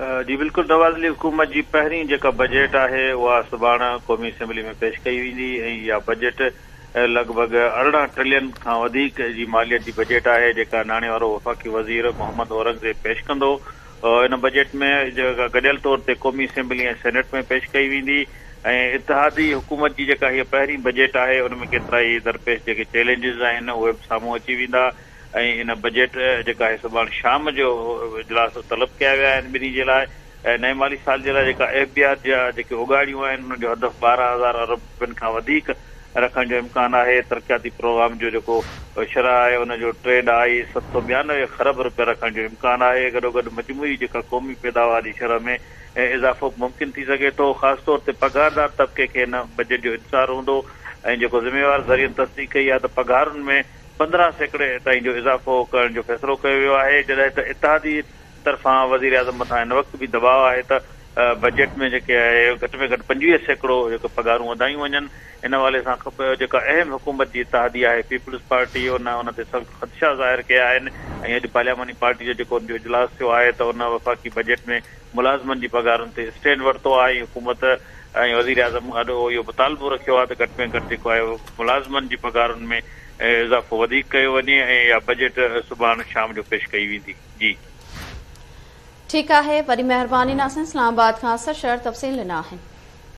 जी बिल्कुलु दवाज़ली हुकूमत जी पहिरीं जेका बजेट आहे उहा सुभाणे क़ौमी असेंबली में पेश कई वेंदी ऐं इहा बजेट लॻभॻि अरिड़हं ट्रिलियन खां वधीक जी मालियत जी बजेट आहे जेका नाणे वारो वफ़ाक़ी वज़ीर मोहम्मद औरंगज़ेब पेश कंदो इन बजेट में जेका गॾियल तौर ते क़ौमी असेंबली ऐं सेनेट में पेश कई वेंदी ऐं इतिहादी हुकूमत जी जेका हीअ पहिरीं बजेट आहे उन में केतिरा ई दरपेश जेके चैलेंजिस आहिनि उहे बि साम्हूं अची वेंदा ऐं इन बजट जेका आहे सुभाणे शाम जो इजलास तलब कया विया आहिनि ॿिन्ही जे लाइ ऐं नए माली साल जे लाइ जेका एबीआर जा जेके उगाड़ियूं आहिनि उन्हनि जो हदफ़ ॿारहं हज़ार अरब रुपियनि खां वधीक रखण जो इम्कान आहे तरक़ियाती प्रोग्राम जो जेको शरह आहे हुनजो ट्रेड आहे सत सौ ॿियानवे खरब रुपया रखण जो इम्कान आहे गॾो गॾु मजमूई जेका क़ौमी पैदावार जी शरह में इज़ाफ़ो मुमकिन थी सघे थो ख़ासि तौर ते पघारदार तबिके खे हिन बजट जो इंतज़ारु हूंदो ऐं जेको ज़िमेवार ज़रिए तस्दीक कई आहे त पघारुनि में पंद्रहं सैकड़े ताईं जो इज़ाफ़ो करण जो फ़ैसिलो कयो वियो आहे जॾहिं त इतिहादी तरफ़ां वज़ीर आज़म मथां हिन वक़्तु बि दबाव आहे त बजट में जेके आहे घटि में घटि पंजवीह सैकड़ो जेको पघारूं वधायूं वञनि इन हवाले सां खपे जेका अहम हुकूमत जी इतिहादी आहे पीपुल्स पार्टी उन उन ते सख़्तु ख़दशा ज़ाहिर कया आहिनि ऐं अॼु पार्लियामानी पार्टी जो जेको हुनजो इजलास थियो आहे त उन वफ़ाक़ी बजट में मुलाज़मनि जी पघारुनि ते स्टैंड वरितो आहे हुकूमत ऐं आज़म अॾो इहो मुतालबो रखियो आहे त घटि में घटि जेको आहे मुलाज़मनि जी पघारुनि में इज़ाफ़ो वधीक कयो वञे ऐं इहा बजेट सुभाणे शाम जो पेश कई वेंदी जी